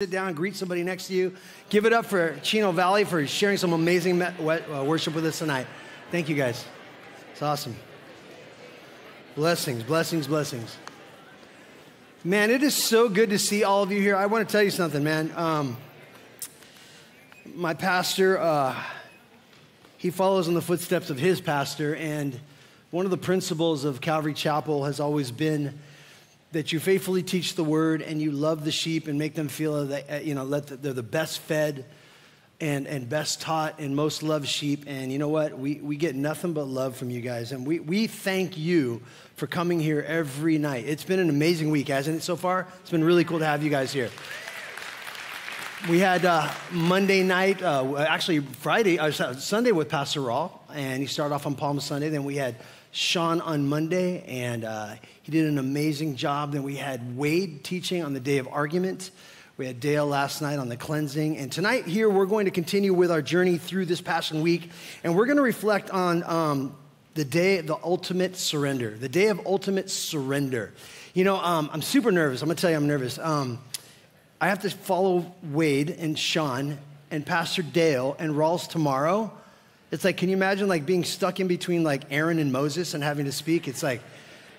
Sit down, greet somebody next to you. Give it up for Chino Valley for sharing some amazing uh, worship with us tonight. Thank you guys. It's awesome. Blessings, blessings, blessings. Man, it is so good to see all of you here. I want to tell you something, man. Um, my pastor, uh, he follows in the footsteps of his pastor, and one of the principles of Calvary Chapel has always been that you faithfully teach the word and you love the sheep and make them feel that, uh, you know, let the, they're the best fed and, and best taught and most loved sheep. And you know what? We, we get nothing but love from you guys. And we, we thank you for coming here every night. It's been an amazing week, hasn't it, so far? It's been really cool to have you guys here. We had uh, Monday night, uh, actually Friday, uh, Sunday with Pastor Raul, and he started off on Palm Sunday. Then we had Sean on Monday, and uh, he did an amazing job. Then we had Wade teaching on the day of argument. We had Dale last night on the cleansing. And tonight, here, we're going to continue with our journey through this Passion Week, and we're going to reflect on um, the day, the ultimate surrender, the day of ultimate surrender. You know, um, I'm super nervous. I'm going to tell you, I'm nervous. Um, I have to follow Wade and Sean and Pastor Dale and Raul's tomorrow it's like, can you imagine like being stuck in between like Aaron and Moses and having to speak? It's like,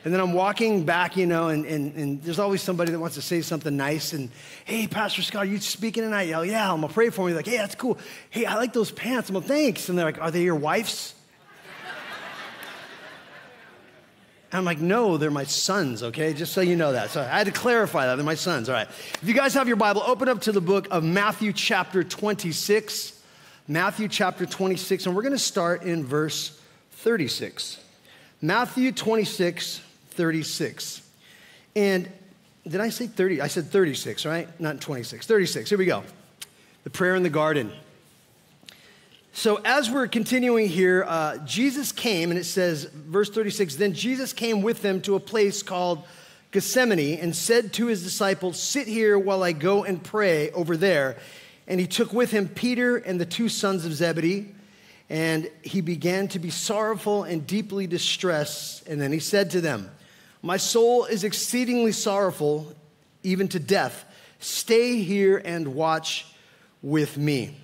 and then I'm walking back, you know, and, and, and there's always somebody that wants to say something nice. And, hey, Pastor Scott, are you speaking tonight? Yell, yeah, I'm to pray for me. Like, hey, that's cool. Hey, I like those pants. I'm like, thanks. And they're like, are they your wife's? And I'm like, no, they're my sons, okay? Just so you know that. So I had to clarify that. They're my sons, all right. If you guys have your Bible, open up to the book of Matthew, chapter 26. Matthew chapter 26, and we're going to start in verse 36. Matthew 26, 36. And did I say 30? I said 36, right? Not 26. 36. Here we go. The prayer in the garden. So, as we're continuing here, uh, Jesus came, and it says, verse 36 Then Jesus came with them to a place called Gethsemane and said to his disciples, Sit here while I go and pray over there. And he took with him Peter and the two sons of Zebedee, and he began to be sorrowful and deeply distressed. And then he said to them, My soul is exceedingly sorrowful, even to death. Stay here and watch with me.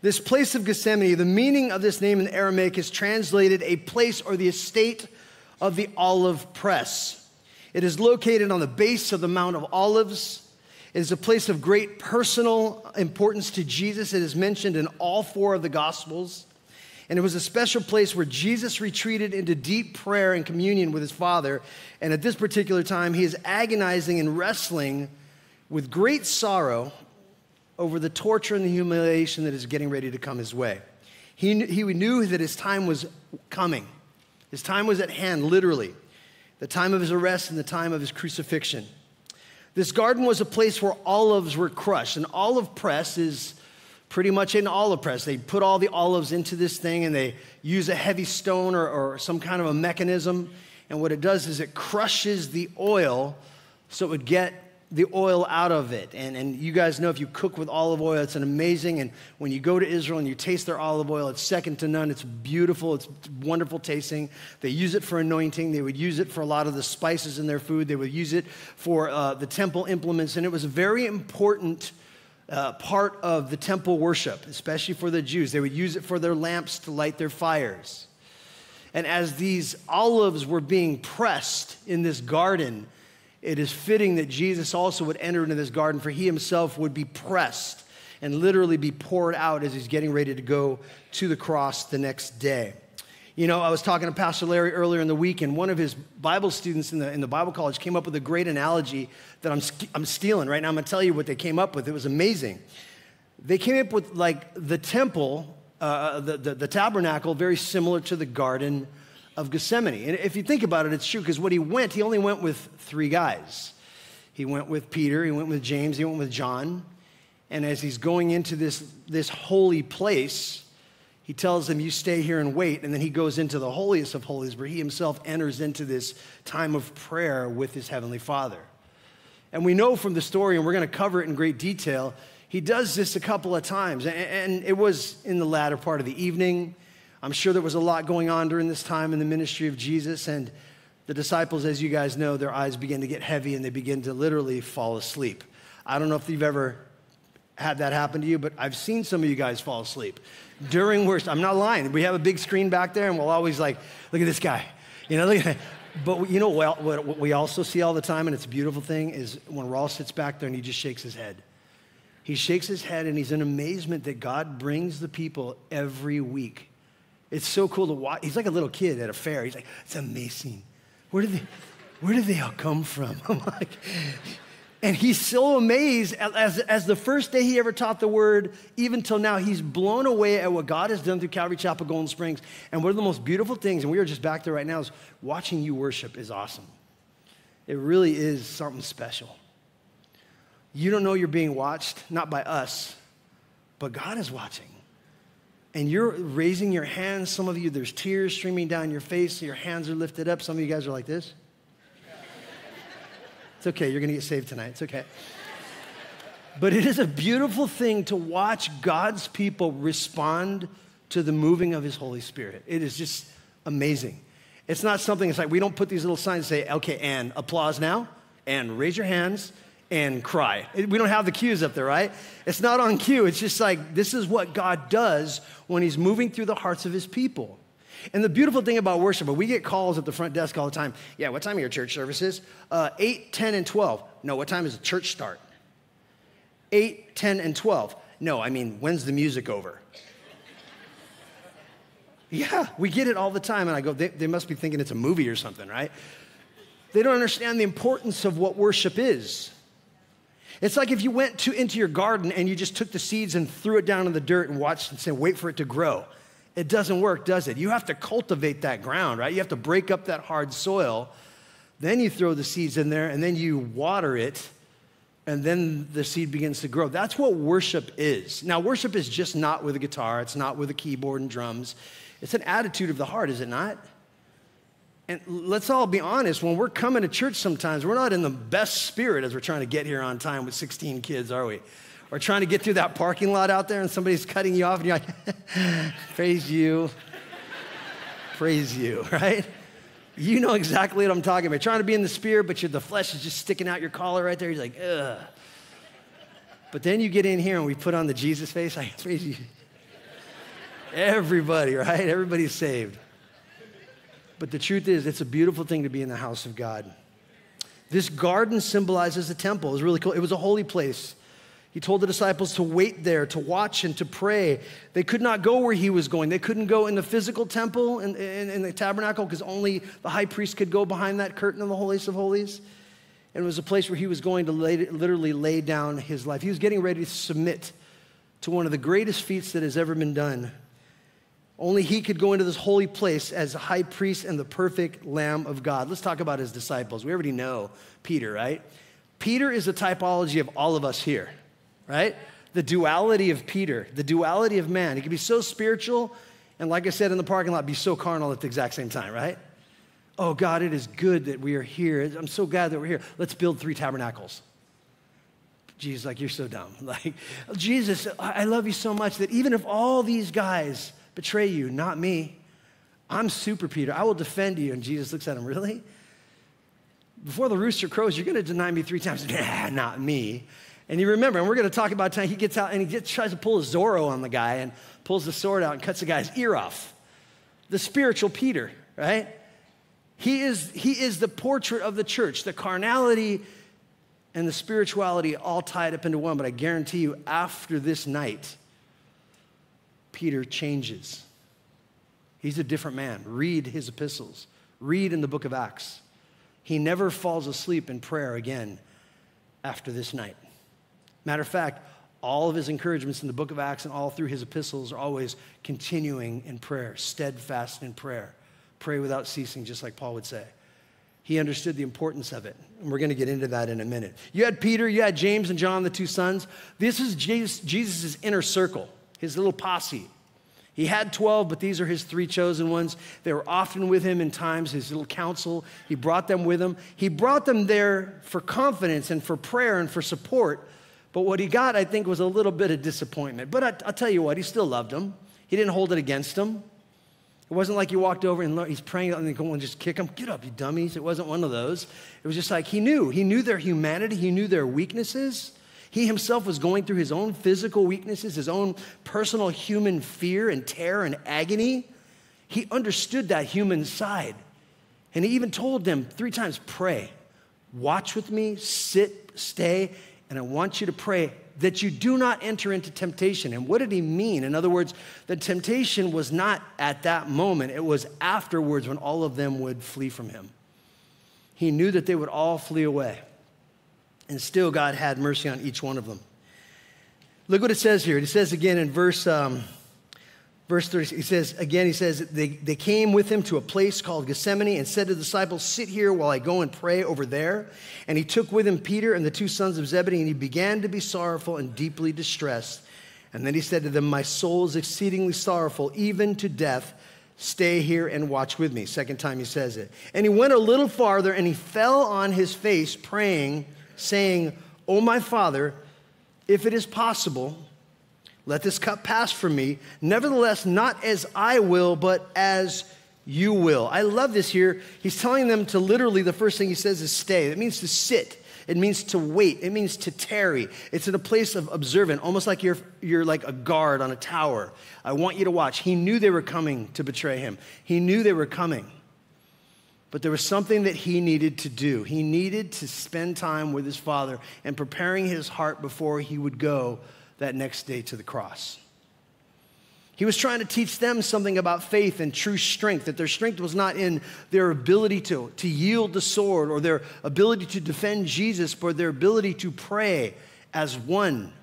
This place of Gethsemane, the meaning of this name in Aramaic is translated a place or the estate of the olive press. It is located on the base of the Mount of Olives it is a place of great personal importance to Jesus. It is mentioned in all four of the Gospels. And it was a special place where Jesus retreated into deep prayer and communion with his Father. And at this particular time, he is agonizing and wrestling with great sorrow over the torture and the humiliation that is getting ready to come his way. He, he knew that his time was coming, his time was at hand, literally, the time of his arrest and the time of his crucifixion. This garden was a place where olives were crushed. An olive press is pretty much an olive press. They put all the olives into this thing and they use a heavy stone or, or some kind of a mechanism. And what it does is it crushes the oil so it would get the oil out of it. And, and you guys know if you cook with olive oil, it's an amazing. And when you go to Israel and you taste their olive oil, it's second to none. It's beautiful, it's wonderful tasting. They use it for anointing, they would use it for a lot of the spices in their food, they would use it for uh, the temple implements. And it was a very important. Uh, part of the temple worship, especially for the Jews. They would use it for their lamps to light their fires. And as these olives were being pressed in this garden, it is fitting that Jesus also would enter into this garden, for he himself would be pressed and literally be poured out as he's getting ready to go to the cross the next day. You know, I was talking to Pastor Larry earlier in the week, and one of his Bible students in the, in the Bible college came up with a great analogy that I'm, I'm stealing right now. I'm going to tell you what they came up with. It was amazing. They came up with like the temple, uh, the, the, the tabernacle, very similar to the Garden of Gethsemane. And if you think about it, it's true because when he went, he only went with three guys. He went with Peter, he went with James, he went with John. And as he's going into this, this holy place, he tells them, You stay here and wait. And then he goes into the holiest of holies, where he himself enters into this time of prayer with his heavenly Father. And we know from the story, and we're going to cover it in great detail, he does this a couple of times. And it was in the latter part of the evening. I'm sure there was a lot going on during this time in the ministry of Jesus, and the disciples, as you guys know, their eyes begin to get heavy and they begin to literally fall asleep. I don't know if you've ever had that happen to you, but I've seen some of you guys fall asleep during worship. I'm not lying. We have a big screen back there, and we'll always like, look at this guy. You know, look at But you know what, what we also see all the time, and it's a beautiful thing, is when Raul sits back there and he just shakes his head. He shakes his head and he's in amazement that God brings the people every week. It's so cool to watch. He's like a little kid at a fair. He's like, it's amazing. Where did they, where did they all come from? I'm like, and he's so amazed as, as the first day he ever taught the word, even till now, he's blown away at what God has done through Calvary Chapel Golden Springs. And one of the most beautiful things, and we are just back there right now, is watching you worship is awesome. It really is something special. You don't know you're being watched, not by us, but God is watching. And you're raising your hands. Some of you, there's tears streaming down your face. Your hands are lifted up. Some of you guys are like this. It's okay, you're gonna get saved tonight. It's okay. But it is a beautiful thing to watch God's people respond to the moving of His Holy Spirit. It is just amazing. It's not something, it's like we don't put these little signs and say, okay, and applause now, and raise your hands, and cry. We don't have the cues up there, right? It's not on cue. It's just like this is what God does when He's moving through the hearts of His people. And the beautiful thing about worship, but we get calls at the front desk all the time. Yeah, what time are your church services? Uh, 8, 10, and 12. No, what time does the church start? 8, 10, and 12. No, I mean, when's the music over? yeah, we get it all the time. And I go, they, they must be thinking it's a movie or something, right? They don't understand the importance of what worship is. It's like if you went to, into your garden and you just took the seeds and threw it down in the dirt and watched and said, wait for it to grow. It doesn't work, does it? You have to cultivate that ground, right? You have to break up that hard soil. Then you throw the seeds in there and then you water it and then the seed begins to grow. That's what worship is. Now, worship is just not with a guitar, it's not with a keyboard and drums. It's an attitude of the heart, is it not? And let's all be honest, when we're coming to church sometimes, we're not in the best spirit as we're trying to get here on time with 16 kids, are we? or trying to get through that parking lot out there and somebody's cutting you off and you're like, praise you, praise you, right? You know exactly what I'm talking about. Trying to be in the spirit, but the flesh is just sticking out your collar right there. You're like, ugh. But then you get in here and we put on the Jesus face. I praise you. Everybody, right? Everybody's saved. But the truth is, it's a beautiful thing to be in the house of God. This garden symbolizes the temple. It was really cool. It was a holy place. He told the disciples to wait there, to watch and to pray. They could not go where he was going. They couldn't go in the physical temple in, in, in the tabernacle because only the high priest could go behind that curtain of the holiest of holies. And it was a place where he was going to lay, literally lay down his life. He was getting ready to submit to one of the greatest feats that has ever been done. Only he could go into this holy place as the high priest and the perfect Lamb of God. Let's talk about his disciples. We already know Peter, right? Peter is a typology of all of us here right? The duality of Peter, the duality of man. He can be so spiritual and, like I said in the parking lot, be so carnal at the exact same time, right? Oh, God, it is good that we are here. I'm so glad that we're here. Let's build three tabernacles. Jesus, like, you're so dumb. Like, Jesus, I love you so much that even if all these guys betray you, not me, I'm super Peter. I will defend you. And Jesus looks at him, really? Before the rooster crows, you're going to deny me three times. Nah, not me. And you remember, and we're going to talk about time he gets out and he gets, tries to pull a Zorro on the guy and pulls the sword out and cuts the guy's ear off. The spiritual Peter, right? He is, he is the portrait of the church, the carnality and the spirituality all tied up into one. But I guarantee you, after this night, Peter changes. He's a different man. Read his epistles, read in the book of Acts. He never falls asleep in prayer again after this night. Matter of fact, all of his encouragements in the book of Acts and all through his epistles are always continuing in prayer, steadfast in prayer. Pray without ceasing, just like Paul would say. He understood the importance of it. And we're going to get into that in a minute. You had Peter, you had James and John, the two sons. This is Jesus' inner circle, his little posse. He had 12, but these are his three chosen ones. They were often with him in times, his little council. He brought them with him. He brought them there for confidence and for prayer and for support but what he got, I think, was a little bit of disappointment. But I, will tell you what, he still loved them. He didn't hold it against them. It wasn't like he walked over and he's praying and they go and just kick him. Get up, you dummies. It wasn't one of those. It was just like he knew. He knew their humanity. He knew their weaknesses. He himself was going through his own physical weaknesses, his own personal human fear and terror and agony. He understood that human side. And he even told them three times pray, watch with me, sit, stay, and I want you to pray that you do not enter into temptation. And what did he mean? In other words, the temptation was not at that moment, it was afterwards when all of them would flee from him. He knew that they would all flee away. And still, God had mercy on each one of them. Look what it says here. It says again in verse. Um, Verse 30, he says, again, he says, they, they came with him to a place called Gethsemane and said to the disciples, Sit here while I go and pray over there. And he took with him Peter and the two sons of Zebedee, and he began to be sorrowful and deeply distressed. And then he said to them, My soul is exceedingly sorrowful, even to death. Stay here and watch with me. Second time he says it. And he went a little farther and he fell on his face, praying, saying, Oh, my father, if it is possible, let this cup pass from me. Nevertheless, not as I will, but as you will. I love this here. He's telling them to literally, the first thing he says is stay. It means to sit. It means to wait. It means to tarry. It's in a place of observant, almost like you're, you're like a guard on a tower. I want you to watch. He knew they were coming to betray him, he knew they were coming. But there was something that he needed to do. He needed to spend time with his father and preparing his heart before he would go that next day to the cross. He was trying to teach them something about faith and true strength, that their strength was not in their ability to, to yield the sword or their ability to defend Jesus, but their ability to pray as one.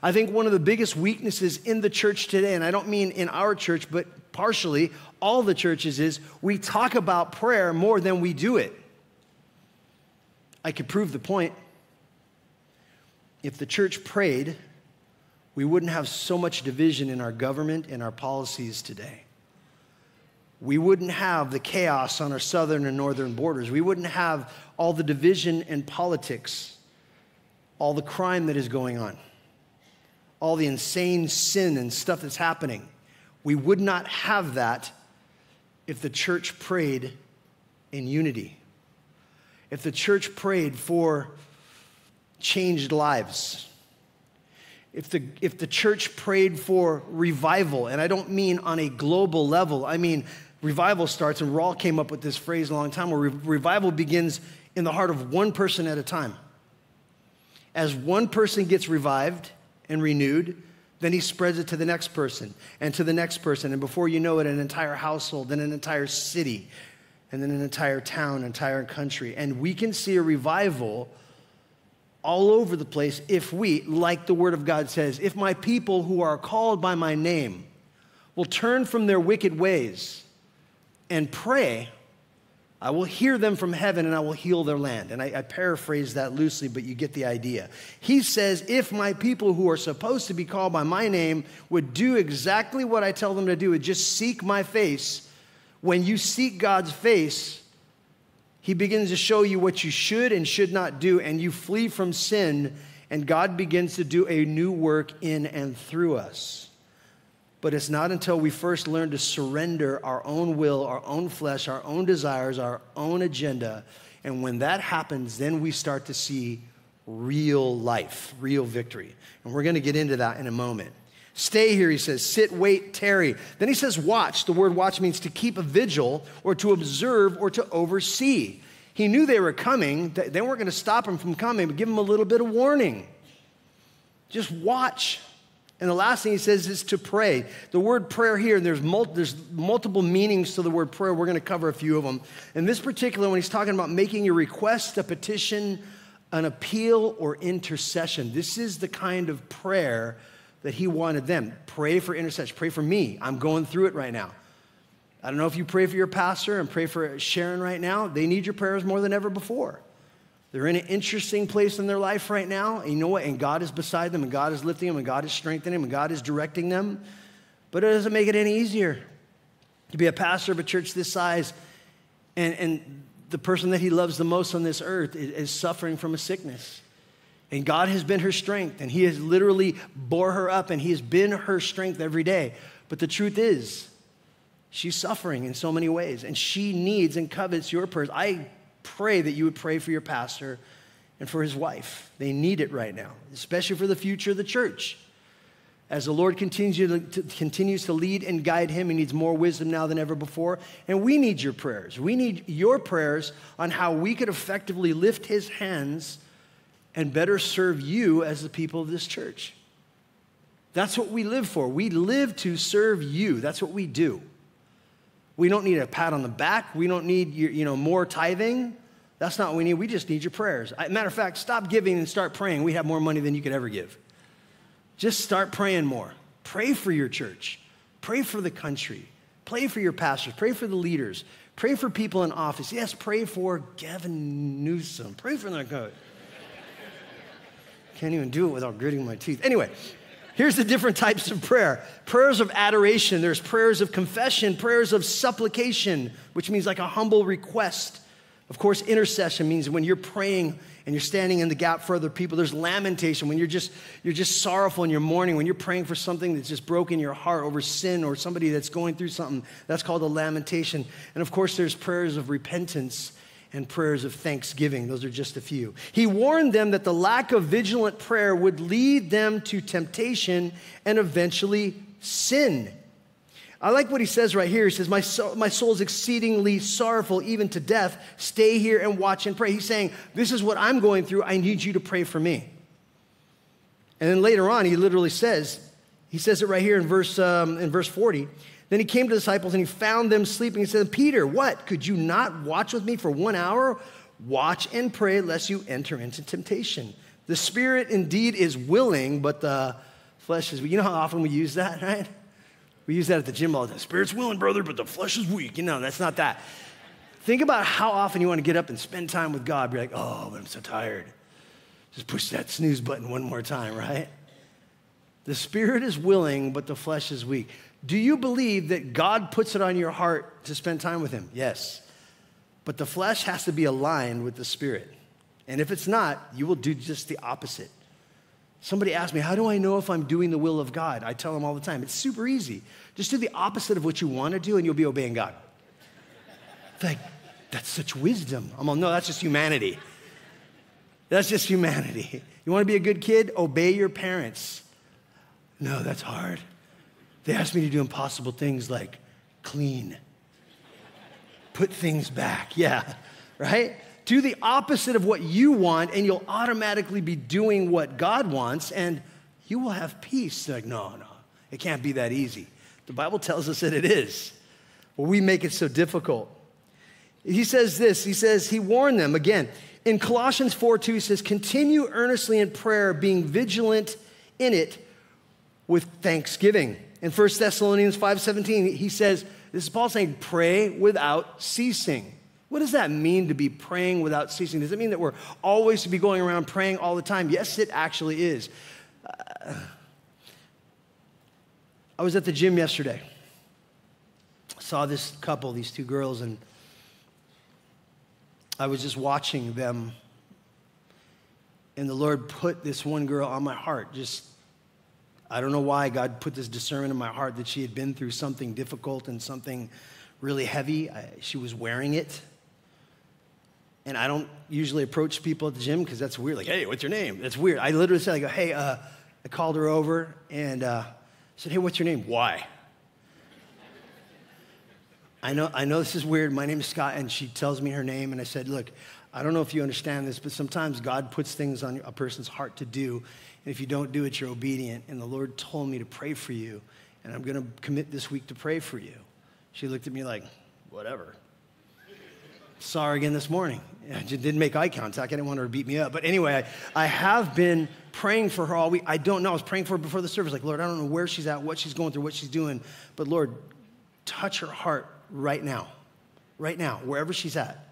I think one of the biggest weaknesses in the church today, and I don't mean in our church, but partially all the churches, is we talk about prayer more than we do it. I could prove the point. If the church prayed, we wouldn't have so much division in our government and our policies today. We wouldn't have the chaos on our southern and northern borders. We wouldn't have all the division in politics, all the crime that is going on, all the insane sin and stuff that's happening. We would not have that if the church prayed in unity. If the church prayed for changed lives if the, if the church prayed for revival, and I don't mean on a global level, I mean revival starts, and Raul came up with this phrase a long time where re- revival begins in the heart of one person at a time. As one person gets revived and renewed, then he spreads it to the next person and to the next person. And before you know it, an entire household, then an entire city, and then an entire town, entire country. And we can see a revival all over the place if we, like the Word of God says, if my people who are called by my name will turn from their wicked ways and pray, I will hear them from heaven and I will heal their land. And I, I, paraphrase that loosely, but you get the idea. He says, If my people who are supposed to be called by my name would do exactly what I tell them to do, would just seek my face, when you seek God's face, he begins to show you what you should and should not do, and you flee from sin, and God begins to do a new work in and through us. But it's not until we first learn to surrender our own will, our own flesh, our own desires, our own agenda. And when that happens, then we start to see real life, real victory. And we're going to get into that in a moment. Stay here, he says. Sit, wait, tarry. Then he says, watch. The word watch means to keep a vigil or to observe or to oversee. He knew they were coming. They weren't going to stop him from coming, but give him a little bit of warning. Just watch. And the last thing he says is to pray. The word prayer here, and there's, mul- there's multiple meanings to the word prayer. We're going to cover a few of them. In this particular, when he's talking about making a request, a petition, an appeal, or intercession, this is the kind of prayer that he wanted them. Pray for intercession. Pray for me. I'm going through it right now. I don't know if you pray for your pastor and pray for Sharon right now. They need your prayers more than ever before. They're in an interesting place in their life right now. And you know what? And God is beside them, and God is lifting them, and God is strengthening them, and God is directing them. But it doesn't make it any easier to be a pastor of a church this size, and, and the person that he loves the most on this earth is, is suffering from a sickness. And God has been her strength, and He has literally bore her up, and He has been her strength every day. But the truth is, she's suffering in so many ways, and she needs and covets your prayers. I pray that you would pray for your pastor and for his wife. They need it right now, especially for the future of the church. As the Lord continues to, continues to lead and guide him, he needs more wisdom now than ever before. And we need your prayers. We need your prayers on how we could effectively lift his hands and better serve you as the people of this church. That's what we live for. We live to serve you. That's what we do. We don't need a pat on the back. We don't need you know, more tithing. That's not what we need. We just need your prayers. Matter of fact, stop giving and start praying. We have more money than you could ever give. Just start praying more. Pray for your church. Pray for the country. Pray for your pastors. Pray for the leaders. Pray for people in office. Yes, pray for Gavin Newsom. Pray for that guy. Can't even do it without gritting my teeth. Anyway, here's the different types of prayer prayers of adoration, there's prayers of confession, prayers of supplication, which means like a humble request. Of course, intercession means when you're praying and you're standing in the gap for other people. There's lamentation when you're just you're just sorrowful in your mourning, when you're praying for something that's just broken your heart over sin or somebody that's going through something. That's called a lamentation. And of course, there's prayers of repentance and prayers of thanksgiving. Those are just a few. He warned them that the lack of vigilant prayer would lead them to temptation and eventually sin. I like what he says right here. He says, My soul, my soul is exceedingly sorrowful, even to death. Stay here and watch and pray. He's saying, This is what I'm going through. I need you to pray for me. And then later on, he literally says, He says it right here in verse, um, in verse 40. Then he came to the disciples and he found them sleeping. He said, Peter, what? Could you not watch with me for one hour? Watch and pray lest you enter into temptation. The spirit indeed is willing, but the flesh is weak. You know how often we use that, right? We use that at the gym all the time. Spirit's willing, brother, but the flesh is weak. You know, that's not that. Think about how often you want to get up and spend time with God. Be like, oh, but I'm so tired. Just push that snooze button one more time, right? The spirit is willing, but the flesh is weak. Do you believe that God puts it on your heart to spend time with Him? Yes. But the flesh has to be aligned with the spirit. And if it's not, you will do just the opposite. Somebody asked me, How do I know if I'm doing the will of God? I tell them all the time, It's super easy. Just do the opposite of what you want to do, and you'll be obeying God. Like, that's such wisdom. I'm all, No, that's just humanity. That's just humanity. You want to be a good kid? Obey your parents. No, that's hard. They asked me to do impossible things like clean, put things back. Yeah, right? Do the opposite of what you want, and you'll automatically be doing what God wants, and you will have peace. They're like, no, no, it can't be that easy. The Bible tells us that it is. Well, we make it so difficult. He says this, he says, he warned them again. In Colossians 4 2, he says, continue earnestly in prayer, being vigilant in it with thanksgiving. In 1 Thessalonians 5:17, he says, this is Paul saying, pray without ceasing. What does that mean to be praying without ceasing? Does it mean that we're always to be going around praying all the time? Yes, it actually is. Uh, I was at the gym yesterday. Saw this couple, these two girls, and I was just watching them. And the Lord put this one girl on my heart. Just, I don't know why God put this discernment in my heart that she had been through something difficult and something really heavy. I, she was wearing it. And I don't usually approach people at the gym because that's weird. Like, hey, what's your name? That's weird. I literally said, I go, hey, uh, I called her over and uh, said, hey, what's your name? Why? I know, I know this is weird. My name is Scott. And she tells me her name. And I said, look, I don't know if you understand this, but sometimes God puts things on a person's heart to do. And if you don't do it, you're obedient. And the Lord told me to pray for you. And I'm going to commit this week to pray for you. She looked at me like, whatever. Saw her again this morning. I didn't make eye contact. I didn't want her to beat me up. But anyway, I, I have been praying for her all week. I don't know. I was praying for her before the service. Like, Lord, I don't know where she's at, what she's going through, what she's doing. But Lord, touch her heart right now. Right now, wherever she's at.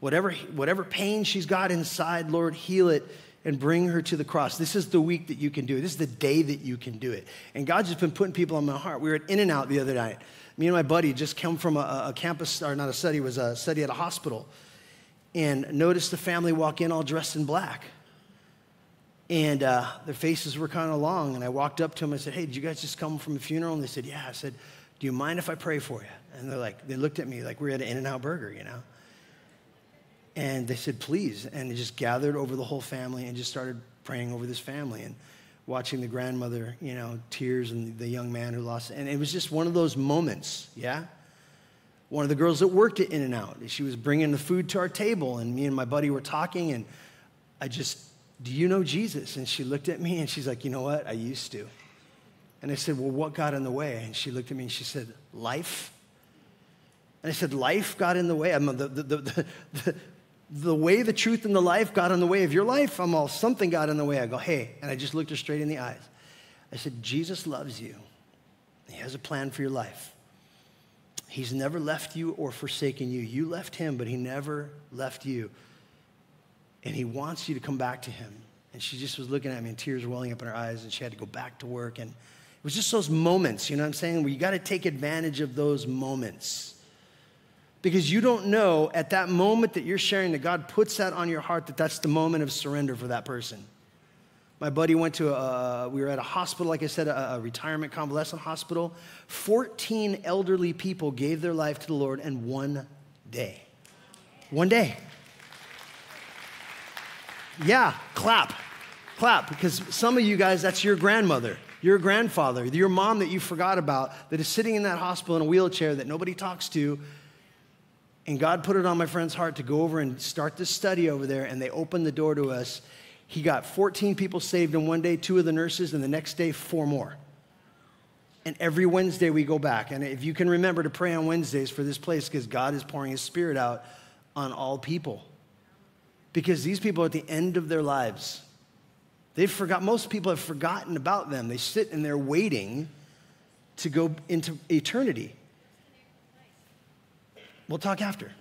Whatever, whatever pain she's got inside, Lord, heal it and bring her to the cross. This is the week that you can do it. This is the day that you can do it. And God's just been putting people on my heart. We were at In-N-Out the other night. Me and my buddy just come from a, a campus, or not a study, was a study at a hospital and noticed the family walk in all dressed in black. And uh, their faces were kind of long. And I walked up to them and said, Hey, did you guys just come from a funeral? And they said, Yeah. I said, Do you mind if I pray for you? And they're like, they looked at me like we are at an In N Out burger, you know? And they said, please. And they just gathered over the whole family and just started praying over this family and watching the grandmother, you know, tears and the young man who lost. And it was just one of those moments, yeah? One of the girls that worked at In-N-Out, she was bringing the food to our table, and me and my buddy were talking, and I just, do you know Jesus? And she looked at me and she's like, you know what? I used to. And I said, well, what got in the way? And she looked at me and she said, life. And I said, life got in the way. I'm the, the, the, the, the way, the truth, and the life got in the way of your life. I'm all, something got in the way. I go, hey. And I just looked her straight in the eyes. I said, Jesus loves you. He has a plan for your life. He's never left you or forsaken you. You left him, but he never left you. And he wants you to come back to him. And she just was looking at me and tears welling up in her eyes, and she had to go back to work. And it was just those moments, you know what I'm saying, where you got to take advantage of those moments. Because you don't know at that moment that you're sharing that God puts that on your heart that that's the moment of surrender for that person. My buddy went to a, we were at a hospital, like I said, a, a retirement convalescent hospital. 14 elderly people gave their life to the Lord in one day. One day. Yeah, clap. Clap, because some of you guys, that's your grandmother, your grandfather, your mom that you forgot about that is sitting in that hospital in a wheelchair that nobody talks to. And God put it on my friend's heart to go over and start this study over there, and they opened the door to us he got 14 people saved in one day, two of the nurses, and the next day, four more. And every Wednesday we go back. And if you can remember to pray on Wednesdays for this place, because God is pouring His Spirit out on all people. Because these people are at the end of their lives. They've forgot, most people have forgotten about them. They sit and they're waiting to go into eternity. We'll talk after.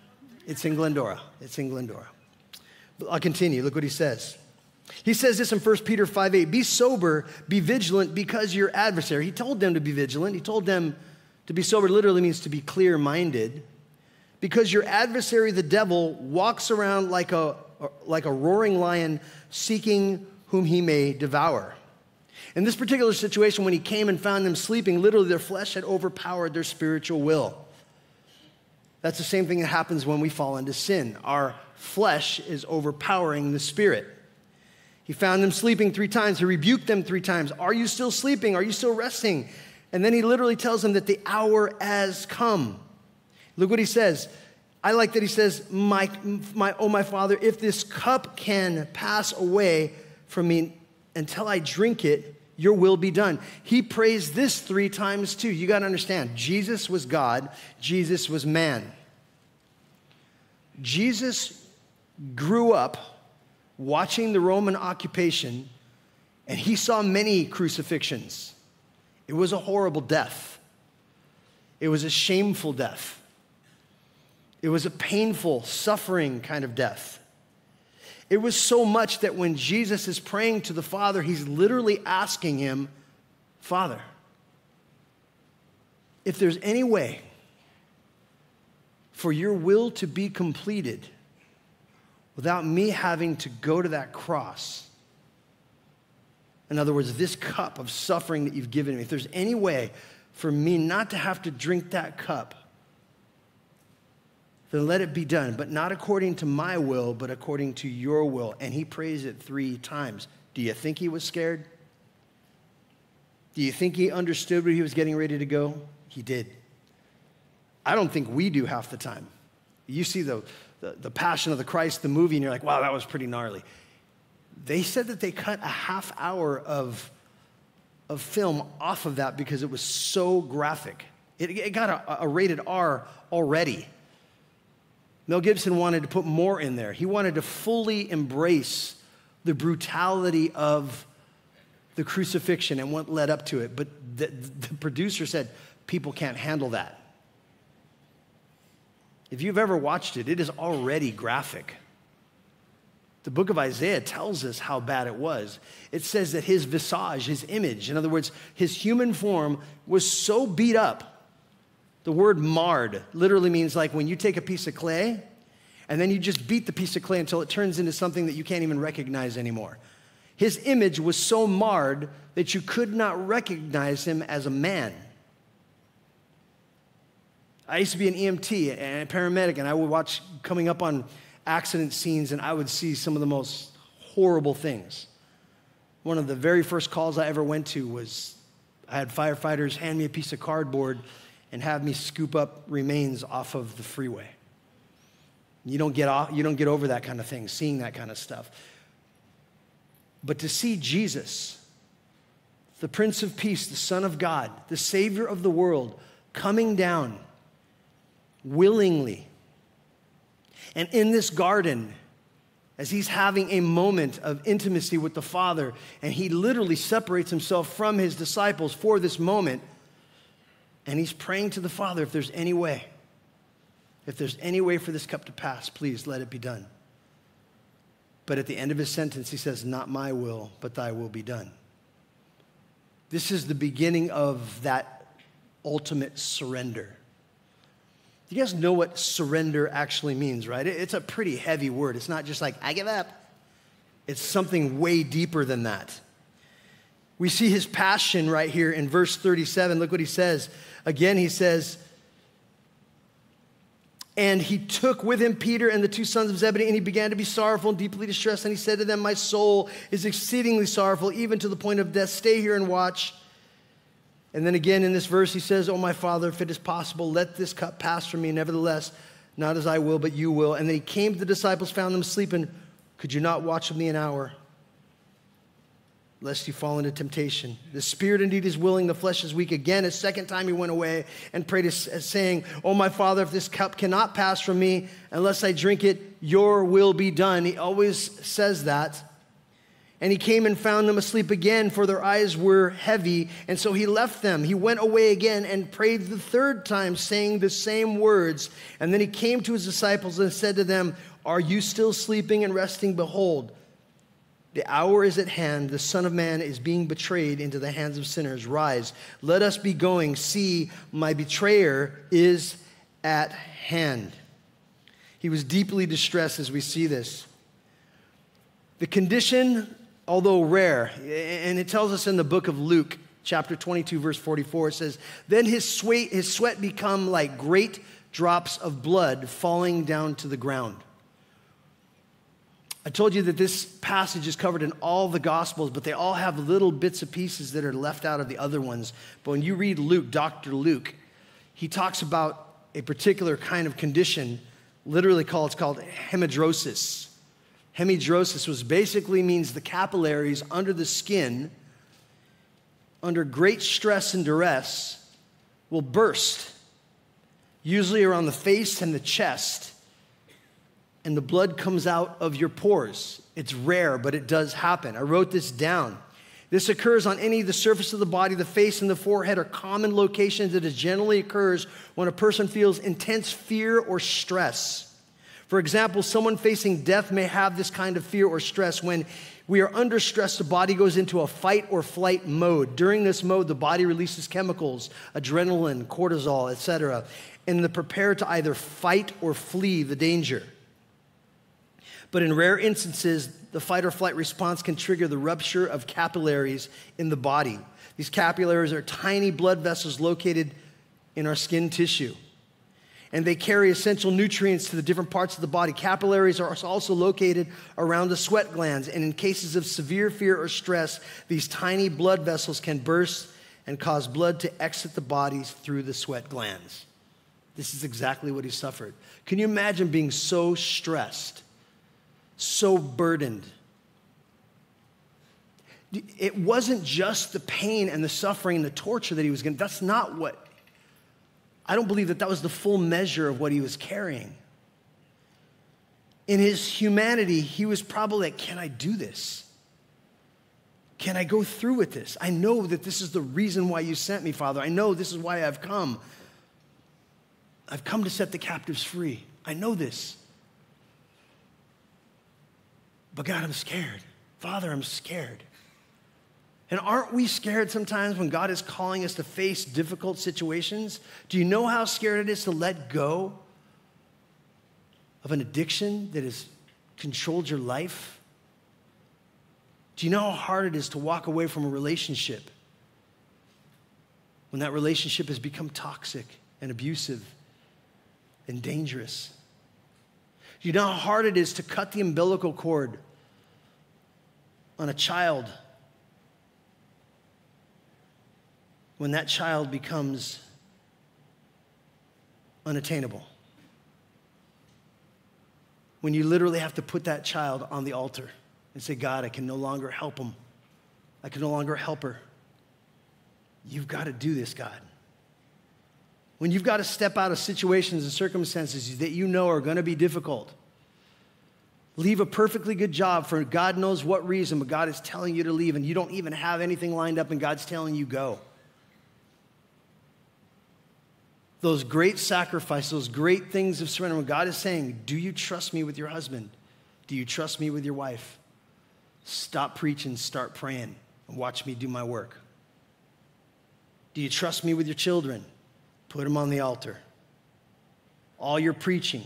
It's in Glendora. It's in Glendora. I'll continue. Look what he says. He says this in 1 Peter 5 8 Be sober, be vigilant, because your adversary, he told them to be vigilant. He told them to be sober literally means to be clear minded, because your adversary, the devil, walks around like a, like a roaring lion seeking whom he may devour. In this particular situation, when he came and found them sleeping, literally their flesh had overpowered their spiritual will. That's the same thing that happens when we fall into sin. Our flesh is overpowering the spirit. He found them sleeping three times. He rebuked them three times. Are you still sleeping? Are you still resting? And then he literally tells them that the hour has come. Look what he says. I like that he says, my, my, Oh, my Father, if this cup can pass away from me until I drink it, your will be done. He prays this three times too. You got to understand, Jesus was God, Jesus was man. Jesus grew up watching the Roman occupation, and he saw many crucifixions. It was a horrible death, it was a shameful death, it was a painful, suffering kind of death. It was so much that when Jesus is praying to the Father, he's literally asking him, Father, if there's any way for your will to be completed, without me having to go to that cross. In other words, this cup of suffering that you've given me, if there's any way for me not to have to drink that cup, then let it be done, but not according to my will, but according to your will. And he prays it three times. Do you think he was scared? Do you think he understood where he was getting ready to go? He did. I don't think we do half the time. You see the, the, the Passion of the Christ, the movie, and you're like, wow, that was pretty gnarly. They said that they cut a half hour of, of film off of that because it was so graphic. It, it got a, a rated R already. Mel Gibson wanted to put more in there. He wanted to fully embrace the brutality of the crucifixion and what led up to it. But the, the producer said, people can't handle that. If you've ever watched it, it is already graphic. The book of Isaiah tells us how bad it was. It says that his visage, his image, in other words, his human form, was so beat up. The word marred literally means like when you take a piece of clay and then you just beat the piece of clay until it turns into something that you can't even recognize anymore. His image was so marred that you could not recognize him as a man. I used to be an EMT and a paramedic, and I would watch coming up on accident scenes and I would see some of the most horrible things. One of the very first calls I ever went to was I had firefighters hand me a piece of cardboard and have me scoop up remains off of the freeway. You don't get off, you don't get over that kind of thing, seeing that kind of stuff. But to see Jesus, the Prince of Peace, the Son of God, the Savior of the world, coming down willingly. And in this garden, as he's having a moment of intimacy with the Father, and he literally separates himself from his disciples for this moment, and he's praying to the Father if there's any way, if there's any way for this cup to pass, please let it be done. But at the end of his sentence, he says, Not my will, but thy will be done. This is the beginning of that ultimate surrender. You guys know what surrender actually means, right? It's a pretty heavy word. It's not just like, I give up. It's something way deeper than that. We see his passion right here in verse 37. Look what he says. Again, he says, and he took with him Peter and the two sons of Zebedee, and he began to be sorrowful and deeply distressed. And he said to them, My soul is exceedingly sorrowful, even to the point of death. Stay here and watch. And then again in this verse, he says, Oh, my father, if it is possible, let this cup pass from me. Nevertheless, not as I will, but you will. And then he came to the disciples, found them sleeping. Could you not watch with me an hour? Lest you fall into temptation. The spirit indeed is willing, the flesh is weak. Again, a second time he went away and prayed, saying, Oh, my Father, if this cup cannot pass from me unless I drink it, your will be done. He always says that. And he came and found them asleep again, for their eyes were heavy. And so he left them. He went away again and prayed the third time, saying the same words. And then he came to his disciples and said to them, Are you still sleeping and resting? Behold, the hour is at hand. The Son of Man is being betrayed into the hands of sinners. Rise, let us be going. See, my betrayer is at hand. He was deeply distressed as we see this. The condition, although rare, and it tells us in the book of Luke, chapter 22, verse 44, it says, Then his sweat, his sweat become like great drops of blood falling down to the ground. I told you that this passage is covered in all the Gospels, but they all have little bits and pieces that are left out of the other ones. But when you read Luke, Dr. Luke, he talks about a particular kind of condition, literally called, it's called hemidrosis. Hemidrosis was basically means the capillaries under the skin, under great stress and duress, will burst, usually around the face and the chest and the blood comes out of your pores. It's rare, but it does happen. I wrote this down. This occurs on any of the surface of the body. The face and the forehead are common locations. that It generally occurs when a person feels intense fear or stress. For example, someone facing death may have this kind of fear or stress when we are under stress, the body goes into a fight or flight mode. During this mode, the body releases chemicals, adrenaline, cortisol, etc., and the prepare to either fight or flee the danger. But in rare instances, the fight or flight response can trigger the rupture of capillaries in the body. These capillaries are tiny blood vessels located in our skin tissue. And they carry essential nutrients to the different parts of the body. Capillaries are also located around the sweat glands. And in cases of severe fear or stress, these tiny blood vessels can burst and cause blood to exit the body through the sweat glands. This is exactly what he suffered. Can you imagine being so stressed so burdened. It wasn't just the pain and the suffering and the torture that he was getting. That's not what, I don't believe that that was the full measure of what he was carrying. In his humanity, he was probably like, Can I do this? Can I go through with this? I know that this is the reason why you sent me, Father. I know this is why I've come. I've come to set the captives free. I know this. But God, I'm scared. Father, I'm scared. And aren't we scared sometimes when God is calling us to face difficult situations? Do you know how scared it is to let go of an addiction that has controlled your life? Do you know how hard it is to walk away from a relationship when that relationship has become toxic and abusive and dangerous? Do you know how hard it is to cut the umbilical cord on a child when that child becomes unattainable. When you literally have to put that child on the altar and say, God, I can no longer help him. I can no longer help her. You've got to do this, God. When you've got to step out of situations and circumstances that you know are going to be difficult, leave a perfectly good job for God knows what reason, but God is telling you to leave, and you don't even have anything lined up, and God's telling you go. Those great sacrifices, those great things of surrender, when God is saying, Do you trust me with your husband? Do you trust me with your wife? Stop preaching, start praying, and watch me do my work. Do you trust me with your children? Put them on the altar. All your preaching,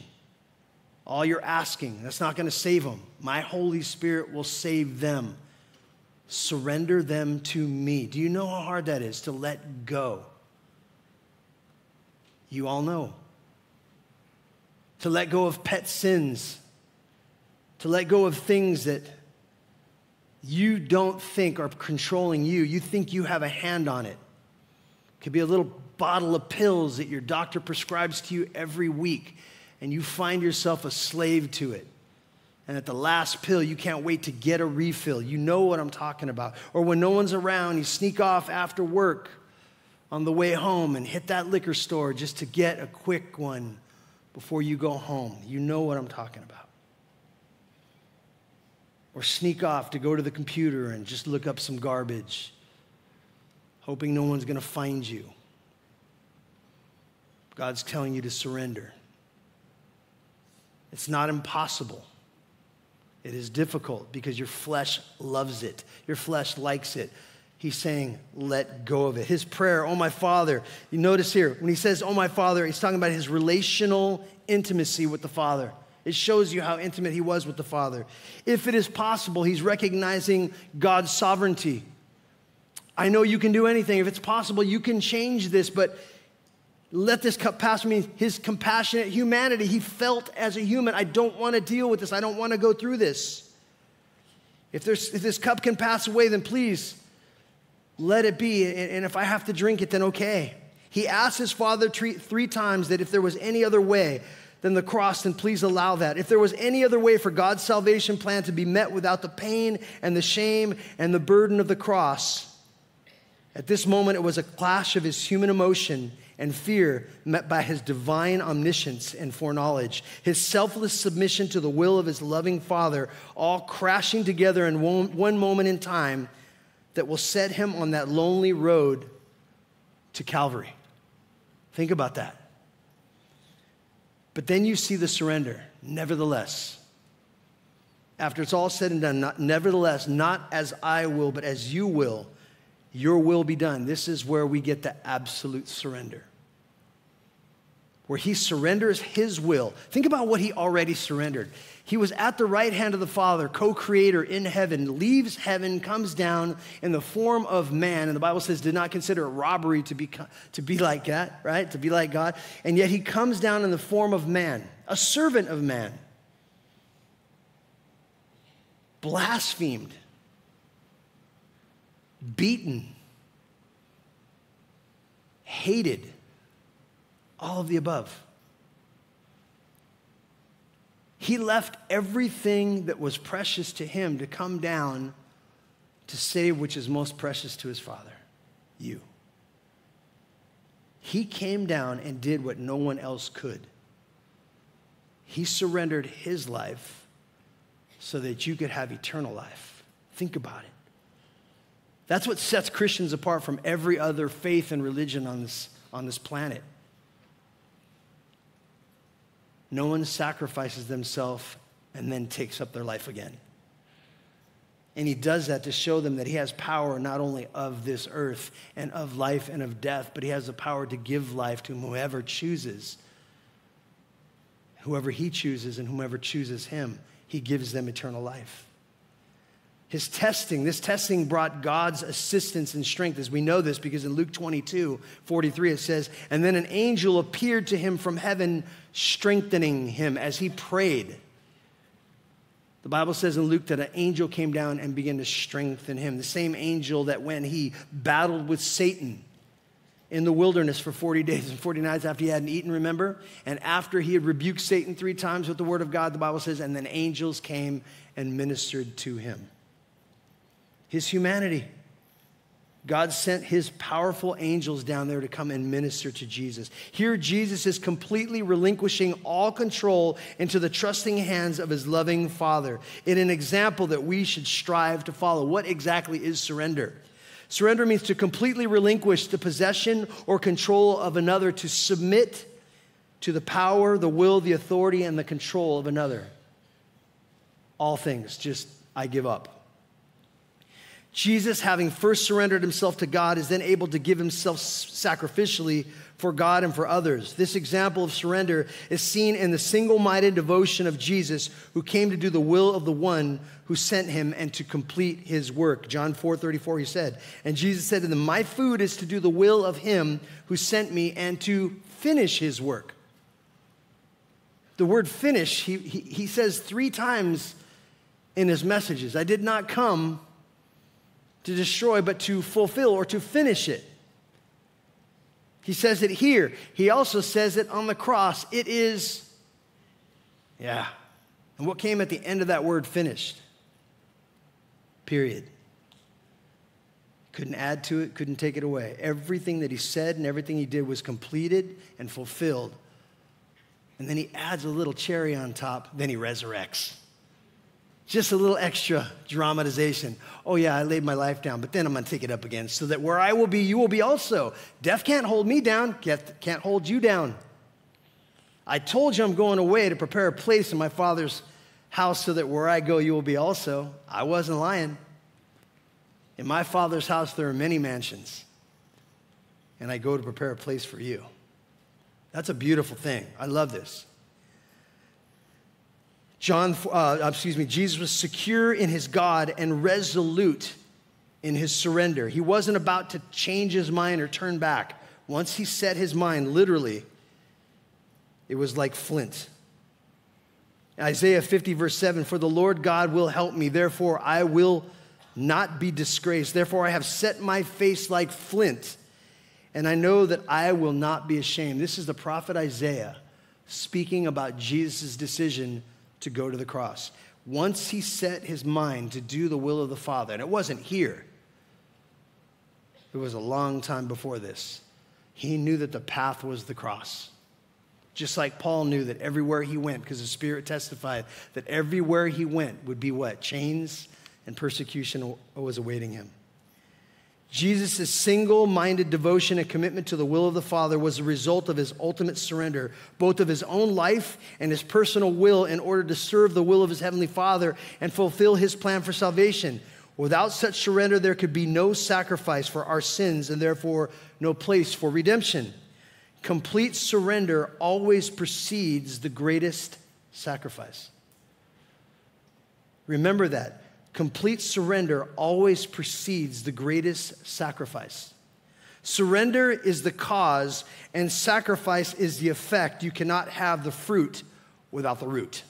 all you're asking, that's not going to save them. My Holy Spirit will save them. Surrender them to me. Do you know how hard that is to let go? You all know. To let go of pet sins, to let go of things that you don't think are controlling you. You think you have a hand on it. It could be a little bottle of pills that your doctor prescribes to you every week, and you find yourself a slave to it. And at the last pill, you can't wait to get a refill. You know what I'm talking about. Or when no one's around, you sneak off after work on the way home and hit that liquor store just to get a quick one before you go home. You know what I'm talking about. Or sneak off to go to the computer and just look up some garbage, hoping no one's going to find you. God's telling you to surrender. It's not impossible. It is difficult because your flesh loves it. Your flesh likes it. He's saying, let go of it. His prayer, oh my Father, you notice here, when he says, oh my Father, he's talking about his relational intimacy with the Father. It shows you how intimate he was with the Father. If it is possible, he's recognizing God's sovereignty. I know you can do anything. If it's possible, you can change this, but let this cup pass me. His compassionate humanity, he felt as a human, I don't want to deal with this. I don't want to go through this. If, there's, if this cup can pass away, then please let it be. And if I have to drink it, then okay. He asked his father three, three times that if there was any other way than the cross, then please allow that. If there was any other way for God's salvation plan to be met without the pain and the shame and the burden of the cross, at this moment it was a clash of his human emotion and fear met by his divine omniscience and foreknowledge, his selfless submission to the will of his loving Father, all crashing together in one, one moment in time that will set him on that lonely road to Calvary. Think about that. But then you see the surrender, nevertheless. After it's all said and done, not, nevertheless, not as I will, but as you will, your will be done. This is where we get the absolute surrender where he surrenders his will. Think about what he already surrendered. He was at the right hand of the Father, co creator in heaven, leaves heaven, comes down in the form of man. And the Bible says, did not consider it robbery to be, to be like that, right? To be like God. And yet he comes down in the form of man, a servant of man, blasphemed, beaten, hated all of the above. He left everything that was precious to him to come down to save which is most precious to his Father you. He came down and did what no one else could. He surrendered his life so that you could have eternal life. Think about it. That's what sets Christians apart from every other faith and religion on this, on this planet. No one sacrifices themselves and then takes up their life again. And he does that to show them that he has power not only of this earth and of life and of death, but he has the power to give life to whoever chooses. Whoever he chooses and whomever chooses him, he gives them eternal life. His testing, this testing brought God's assistance and strength, as we know this because in Luke 22 43 it says, And then an angel appeared to him from heaven, strengthening him as he prayed. The Bible says in Luke that an angel came down and began to strengthen him. The same angel that when he battled with Satan in the wilderness for 40 days and 40 nights after he hadn't eaten, remember? And after he had rebuked Satan three times with the word of God, the Bible says, and then angels came and ministered to him his humanity. God sent his powerful angels down there to come and minister to Jesus. Here, Jesus is completely relinquishing all control into the trusting hands of his loving Father in an example that we should strive to follow. What exactly is surrender? Surrender means to completely relinquish the possession or control of another, to submit to the power, the will, the authority, and the control of another. All things, just I give up. Jesus, having first surrendered himself to God, is then able to give himself sacrificially for God and for others. This example of surrender is seen in the single minded devotion of Jesus, who came to do the will of the one who sent him and to complete his work. John 4 34, he said, And Jesus said to them, My food is to do the will of him who sent me and to finish his work. The word finish, he, he, he says three times in his messages I did not come to destroy, but to fulfill or to finish it. He says it here. He also says it on the cross. It is, yeah. And what came at the end of that word, finished? Period. Couldn't add to it, couldn't take it away. Everything that he said and everything he did was completed and fulfilled. And then he adds a little cherry on top, then he resurrects. Just a little extra dramatization. Oh, yeah, I laid my life down, but then I'm going to take it up again so that where I will be, you will be also. Death can't hold me down, death can't hold you down. I told you I'm going away to prepare a place in my Father's house so that where I go, you will be also. I wasn't lying. In my Father's house, there are many mansions, and I go to prepare a place for you. That's a beautiful thing. I love this. John, uh, excuse me, Jesus was secure in his God and resolute in his surrender. He wasn't about to change his mind or turn back. Once he set his mind, literally, it was like flint. Isaiah 50, verse 7 For the Lord God will help me, therefore I will not be disgraced. Therefore I have set my face like flint, and I know that I will not be ashamed. This is the prophet Isaiah speaking about Jesus' decision to go to the cross. Once he set his mind to do the will of the Father, and it wasn't here, it was a long time before this, he knew that the path was the cross. Just like Paul knew that everywhere he went, because the Spirit testified that everywhere he went would be what? Chains and persecution was awaiting him. Jesus' single minded devotion and commitment to the will of the Father was the result of his ultimate surrender, both of his own life and his personal will, in order to serve the will of his heavenly Father and fulfill his plan for salvation. Without such surrender, there could be no sacrifice for our sins and therefore no place for redemption. Complete surrender always precedes the greatest sacrifice. Remember that complete surrender always precedes the greatest sacrifice. Surrender is the cause, and sacrifice is the effect. You cannot have the fruit without the root.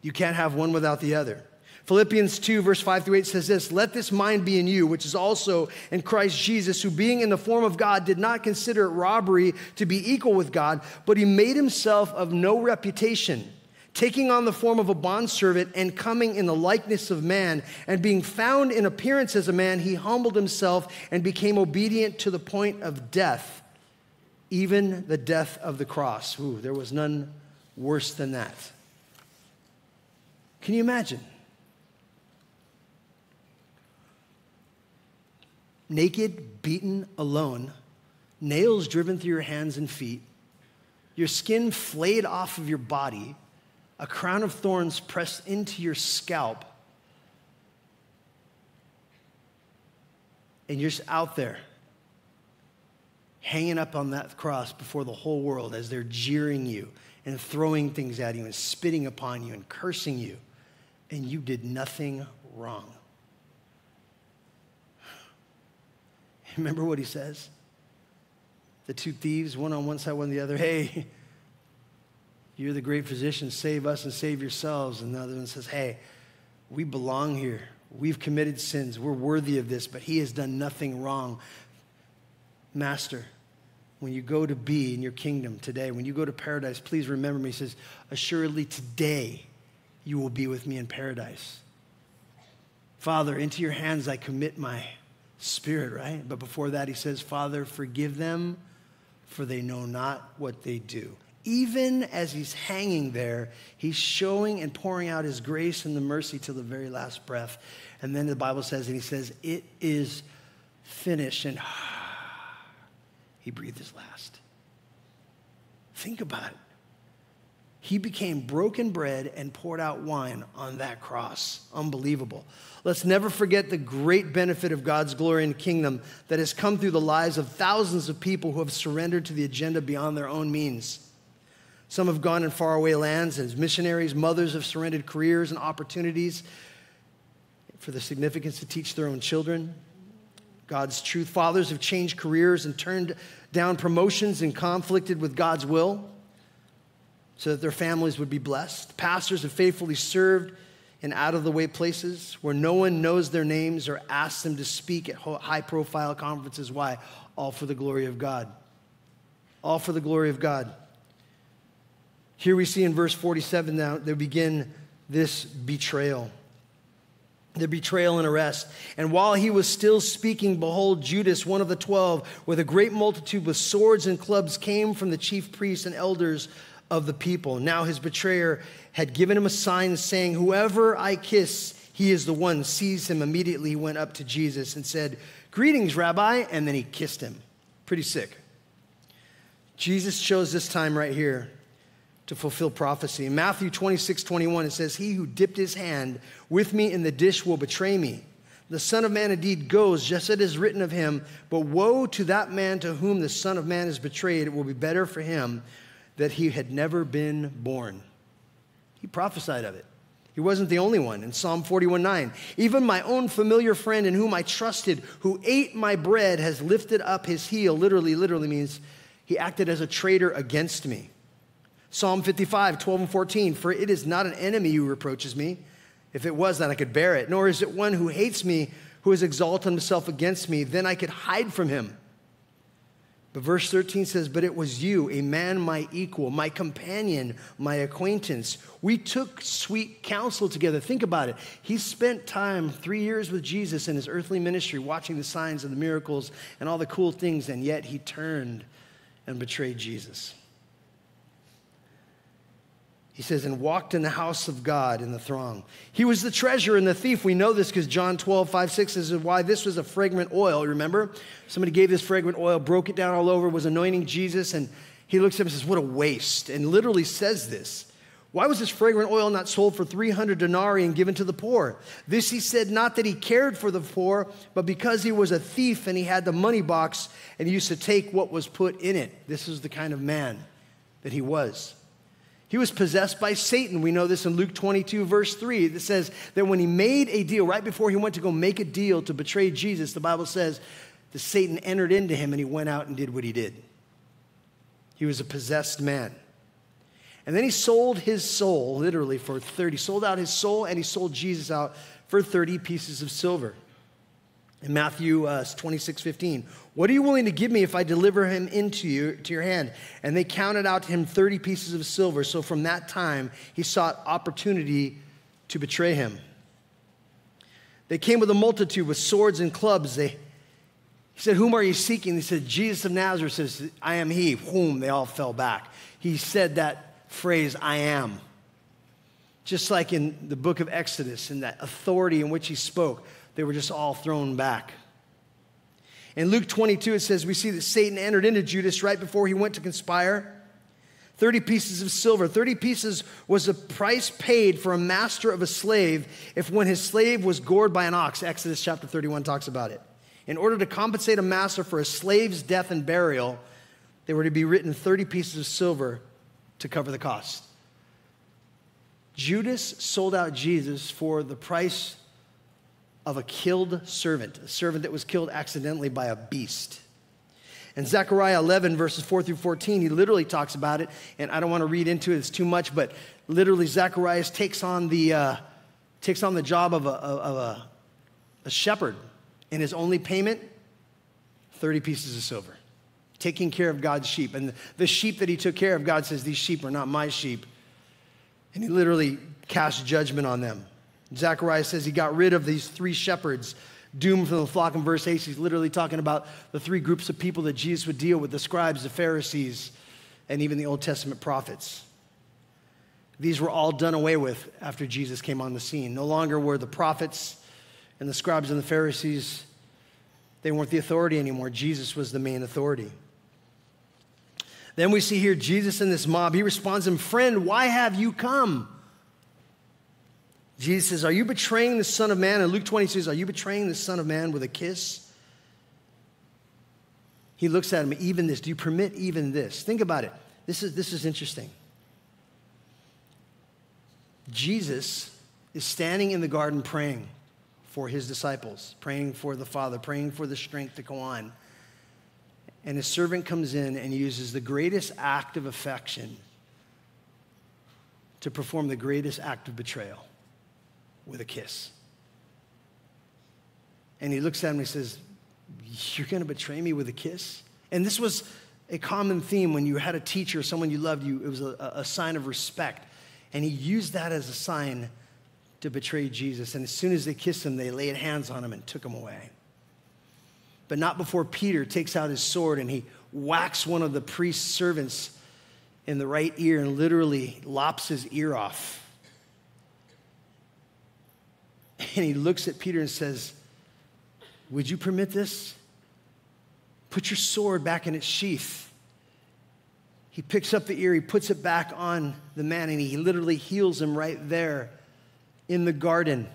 You can't have one without the other. Philippians 2, verse 5 through 8 says this Let this mind be in you, which is also in Christ Jesus, who being in the form of God did not consider it robbery to be equal with God, but he made himself of no reputation taking on the form of a bondservant and coming in the likeness of man, and being found in appearance as a man, he humbled himself and became obedient to the point of death, even the death of the cross. Ooh, there was none worse than that. Can you imagine? Naked, beaten, alone, nails driven through your hands and feet, your skin flayed off of your body a crown of thorns pressed into your scalp, and you're just out there hanging up on that cross before the whole world as they're jeering you and throwing things at you and spitting upon you and cursing you, and you did nothing wrong. Remember what he says? The two thieves, one on one side, one on the other. Hey, you're the great physician, save us and save yourselves. And the other one says, Hey, we belong here. We've committed sins. We're worthy of this, but he has done nothing wrong. Master, when you go to be in your kingdom today, when you go to paradise, please remember me. He says, Assuredly today you will be with me in paradise. Father, into your hands I commit my spirit, right? But before that, he says, Father, forgive them, for they know not what they do. Even as he's hanging there, he's showing and pouring out his grace and the mercy till the very last breath. And then the Bible says, and he says, It is finished. And he breathed his last. Think about it. He became broken bread and poured out wine on that cross. Unbelievable. Let's never forget the great benefit of God's glory and kingdom that has come through the lives of thousands of people who have surrendered to the agenda beyond their own means. Some have gone in faraway lands as missionaries, mothers have surrendered careers and opportunities for the significance to teach their own children. God's truth. Fathers have changed careers and turned down promotions and conflicted with God's will so that their families would be blessed. Pastors have faithfully served in out of the way places where no one knows their names or asks them to speak at high profile conferences. Why? All for the glory of God. All for the glory of God. Here we see in verse 47 now, they begin this betrayal the betrayal and arrest. And while he was still speaking, behold, Judas, one of the twelve, with a great multitude with swords and clubs, came from the chief priests and elders of the people. Now his betrayer had given him a sign saying, Whoever I kiss, he is the one. Seized him immediately, he went up to Jesus and said, Greetings, Rabbi. And then he kissed him. Pretty sick. Jesus chose this time right here to fulfill prophecy. In Matthew 26, 21, it says, He who dipped his hand with me in the dish will betray me. The Son of Man indeed goes, just as it is written of him, but woe to that man to whom the Son of Man is betrayed. It will be better for him that he had never been born. He prophesied of it. He wasn't the only one. In Psalm 41 9, even my own familiar friend in whom I trusted, who ate my bread, has lifted up his heel. Literally, literally means he acted as a traitor against me. Psalm 55, 12 and 14, for it is not an enemy who reproaches me. If it was, then I could bear it. Nor is it one who hates me, who has exalted himself against me, then I could hide from him. But verse 13 says, But it was you, a man my equal, my companion, my acquaintance. We took sweet counsel together. Think about it. He spent time, three years with Jesus in his earthly ministry, watching the signs and the miracles and all the cool things, and yet he turned and betrayed Jesus. He says, and walked in the house of God in the throng. He was the treasurer and the thief. We know this because John 12, 5, 6 says why this was a fragrant oil. Remember? Somebody gave this fragrant oil, broke it down all over, was anointing Jesus, and he looks at him and says, What a waste. And literally says this. Why was this fragrant oil not sold for 300 denarii and given to the poor? This he said not that he cared for the poor, but because he was a thief and he had the money box and he used to take what was put in it. This is the kind of man that he was. He was possessed by Satan. We know this in Luke 22, verse 3. It says that when he made a deal, right before he went to go make a deal to betray Jesus, the Bible says that Satan entered into him and he went out and did what he did. He was a possessed man. And then he sold his soul, literally, for 30. He sold out his soul and he sold Jesus out for 30 pieces of silver. In Matthew uh, 26, 15, what are you willing to give me if I deliver him into you, to your hand? And they counted out to him 30 pieces of silver. So from that time, he sought opportunity to betray him. They came with a multitude with swords and clubs. They, he said, Whom are you seeking? They said, Jesus of Nazareth says, I am he. Whom? They all fell back. He said that phrase, I am. Just like in the book of Exodus, in that authority in which he spoke they were just all thrown back. In Luke 22, it says, We see that Satan entered into Judas right before he went to conspire. 30 pieces of silver. 30 pieces was the price paid for a master of a slave if when his slave was gored by an ox. Exodus chapter 31 talks about it. In order to compensate a master for a slave's death and burial, they were to be written 30 pieces of silver to cover the cost. Judas sold out Jesus for the price of a killed servant, a servant that was killed accidentally by a beast. In Zechariah 11, verses 4 through 14, he literally talks about it, and I don't want to read into it, it's too much, but literally Zacharias takes on the, uh, takes on the job of, a, of a, a shepherd, and his only payment, 30 pieces of silver, taking care of God's sheep. And the sheep that he took care of, God says, These sheep are not my sheep. And he literally cast judgment on them. Zechariah says he got rid of these three shepherds doomed from the flock in verse 8. He's literally talking about the three groups of people that Jesus would deal with the scribes, the Pharisees, and even the Old Testament prophets. These were all done away with after Jesus came on the scene. No longer were the prophets and the scribes and the Pharisees, they weren't the authority anymore. Jesus was the main authority. Then we see here Jesus and this mob. He responds to him, Friend, why have you come? Jesus says, Are you betraying the Son of Man? And Luke 20 says, Are you betraying the Son of Man with a kiss? He looks at him, even this. Do you permit even this? Think about it. This is, this is interesting. Jesus is standing in the garden praying for his disciples, praying for the Father, praying for the strength to go on. And his servant comes in and uses the greatest act of affection to perform the greatest act of betrayal with a kiss. And he looks at him and he says, You're going to betray me with a kiss? And this was a common theme when you had a teacher, or someone you loved, you, it was a, a sign of respect. And he used that as a sign to betray Jesus. And as soon as they kissed him, they laid hands on him and took him away. But not before Peter takes out his sword and he whacks one of the priest's servants in the right ear and literally lops his ear off. And he looks at Peter and says, Would you permit this? Put your sword back in its sheath. He picks up the ear, he puts it back on the man, and he literally heals him right there in the garden.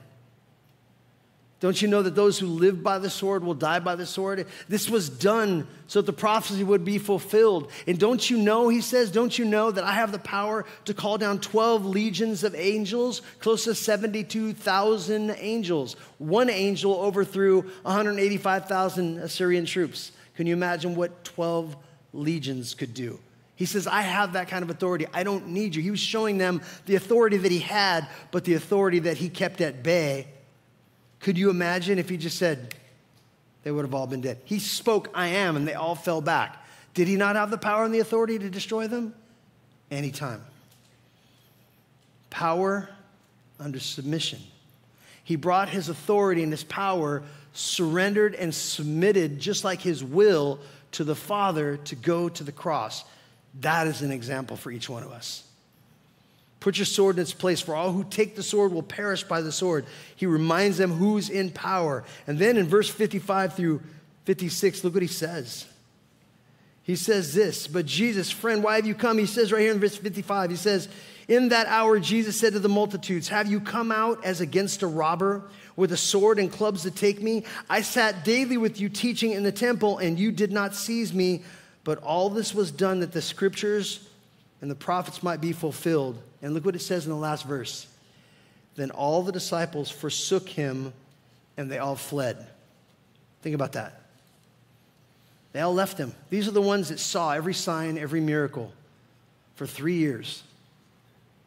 Don't you know that those who live by the sword will die by the sword? This was done so that the prophecy would be fulfilled. And don't you know, he says, don't you know that I have the power to call down 12 legions of angels, close to 72,000 angels? One angel overthrew 185,000 Assyrian troops. Can you imagine what 12 legions could do? He says, I have that kind of authority. I don't need you. He was showing them the authority that he had, but the authority that he kept at bay could you imagine if he just said, they would have all been dead? He spoke, I am, and they all fell back. Did he not have the power and the authority to destroy them? Anytime. Power under submission. He brought his authority and his power, surrendered and submitted, just like his will, to the Father to go to the cross. That is an example for each one of us. Put your sword in its place, for all who take the sword will perish by the sword. He reminds them who's in power. And then in verse 55 through 56, look what he says. He says this, but Jesus, friend, why have you come? He says right here in verse 55, he says, In that hour, Jesus said to the multitudes, Have you come out as against a robber with a sword and clubs to take me? I sat daily with you teaching in the temple, and you did not seize me. But all this was done that the scriptures and the prophets might be fulfilled. And look what it says in the last verse. Then all the disciples forsook him and they all fled. Think about that. They all left him. These are the ones that saw every sign, every miracle for three years.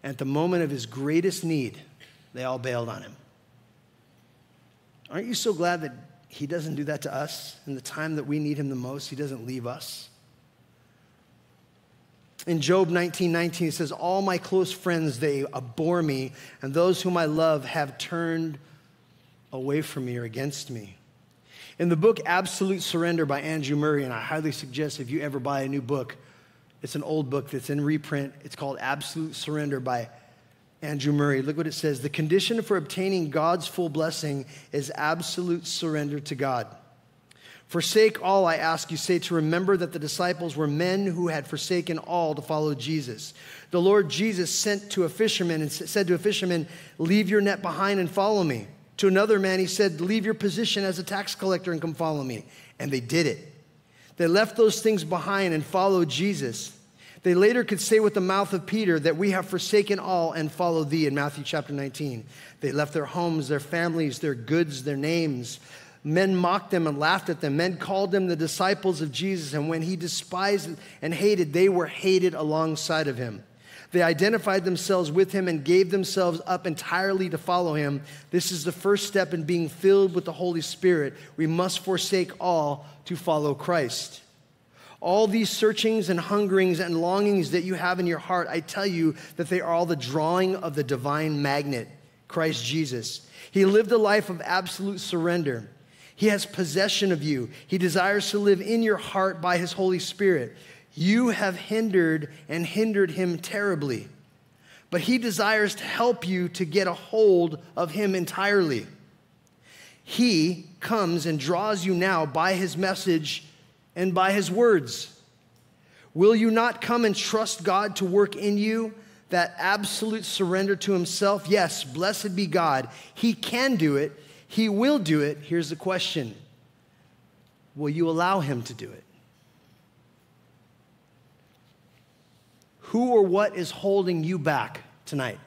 And at the moment of his greatest need, they all bailed on him. Aren't you so glad that he doesn't do that to us in the time that we need him the most? He doesn't leave us. In Job 19 19, it says, All my close friends, they abhor me, and those whom I love have turned away from me or against me. In the book Absolute Surrender by Andrew Murray, and I highly suggest if you ever buy a new book, it's an old book that's in reprint. It's called Absolute Surrender by Andrew Murray. Look what it says. The condition for obtaining God's full blessing is absolute surrender to God. Forsake all, I ask you, say, to remember that the disciples were men who had forsaken all to follow Jesus. The Lord Jesus sent to a fisherman and said to a fisherman, Leave your net behind and follow me. To another man, he said, Leave your position as a tax collector and come follow me. And they did it. They left those things behind and followed Jesus. They later could say with the mouth of Peter that we have forsaken all and followed thee in Matthew chapter 19. They left their homes, their families, their goods, their names. Men mocked them and laughed at them. Men called them the disciples of Jesus. And when he despised and hated, they were hated alongside of him. They identified themselves with him and gave themselves up entirely to follow him. This is the first step in being filled with the Holy Spirit. We must forsake all to follow Christ. All these searchings and hungerings and longings that you have in your heart, I tell you that they are all the drawing of the divine magnet, Christ Jesus. He lived a life of absolute surrender. He has possession of you. He desires to live in your heart by his Holy Spirit. You have hindered and hindered him terribly, but he desires to help you to get a hold of him entirely. He comes and draws you now by his message and by his words. Will you not come and trust God to work in you that absolute surrender to himself? Yes, blessed be God. He can do it, he will do it. Here's the question Will you allow him to do it? Who or what is holding you back tonight?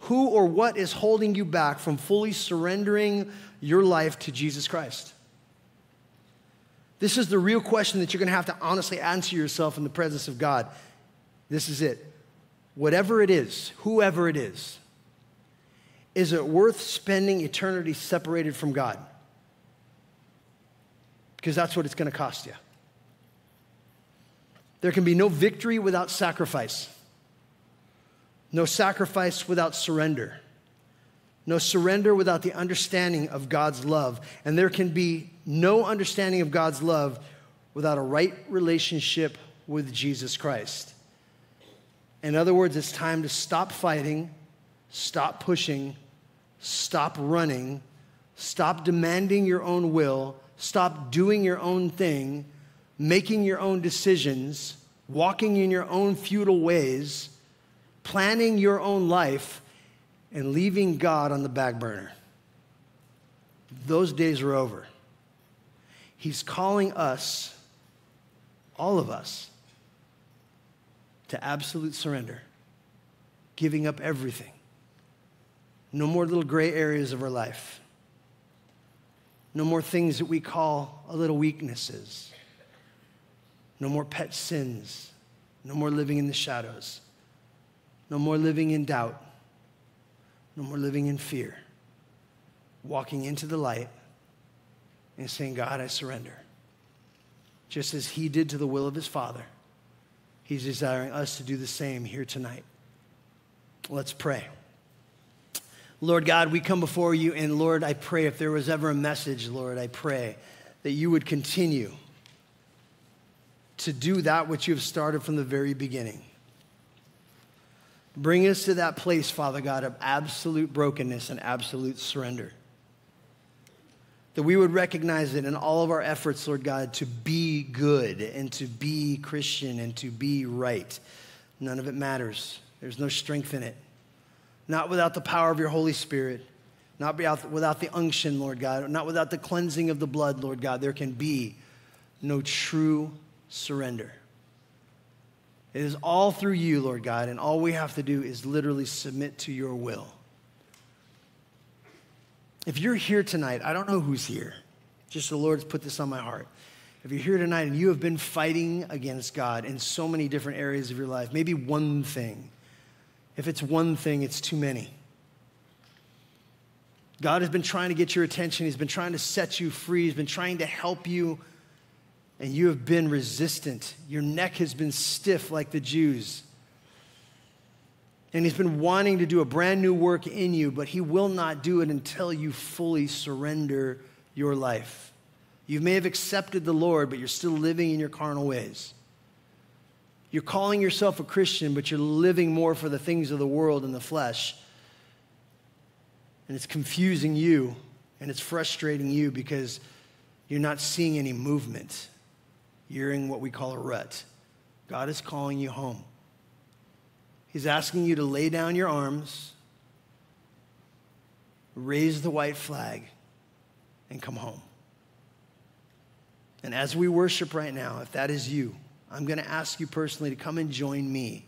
Who or what is holding you back from fully surrendering your life to Jesus Christ? This is the real question that you're going to have to honestly answer yourself in the presence of God. This is it. Whatever it is, whoever it is, is it worth spending eternity separated from God? Because that's what it's going to cost you. There can be no victory without sacrifice, no sacrifice without surrender, no surrender without the understanding of God's love. And there can be no understanding of God's love without a right relationship with Jesus Christ. In other words, it's time to stop fighting, stop pushing, stop running, stop demanding your own will, stop doing your own thing, making your own decisions, walking in your own futile ways, planning your own life, and leaving God on the back burner. Those days are over. He's calling us, all of us, to absolute surrender, giving up everything. No more little gray areas of our life. No more things that we call a little weaknesses. No more pet sins. No more living in the shadows. No more living in doubt. No more living in fear. Walking into the light and saying, God, I surrender. Just as he did to the will of his Father, he's desiring us to do the same here tonight. Let's pray. Lord God, we come before you, and Lord, I pray if there was ever a message, Lord, I pray that you would continue to do that which you have started from the very beginning. Bring us to that place, Father God, of absolute brokenness and absolute surrender. That we would recognize it in all of our efforts, Lord God, to be good and to be Christian and to be right. None of it matters. There's no strength in it. Not without the power of your Holy Spirit, not without the unction, Lord God, not without the cleansing of the blood, Lord God. There can be no true surrender. It is all through you, Lord God, and all we have to do is literally submit to your will. If you're here tonight, I don't know who's here, just the Lord's put this on my heart. If you're here tonight and you have been fighting against God in so many different areas of your life, maybe one thing, if it's one thing, it's too many. God has been trying to get your attention. He's been trying to set you free. He's been trying to help you, and you have been resistant. Your neck has been stiff like the Jews. And he's been wanting to do a brand new work in you, but he will not do it until you fully surrender your life. You may have accepted the Lord, but you're still living in your carnal ways. You're calling yourself a Christian, but you're living more for the things of the world and the flesh. And it's confusing you and it's frustrating you because you're not seeing any movement. You're in what we call a rut. God is calling you home. He's asking you to lay down your arms, raise the white flag, and come home. And as we worship right now, if that is you, I'm going to ask you personally to come and join me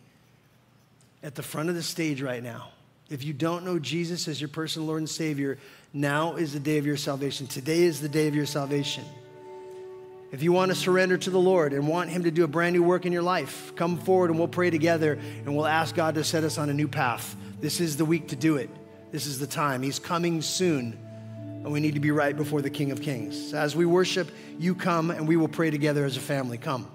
at the front of the stage right now. If you don't know Jesus as your personal Lord and Savior, now is the day of your salvation. Today is the day of your salvation. If you want to surrender to the Lord and want Him to do a brand new work in your life, come forward and we'll pray together and we'll ask God to set us on a new path. This is the week to do it. This is the time. He's coming soon, and we need to be right before the King of Kings. As we worship, you come and we will pray together as a family. Come.